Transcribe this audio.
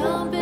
jumping.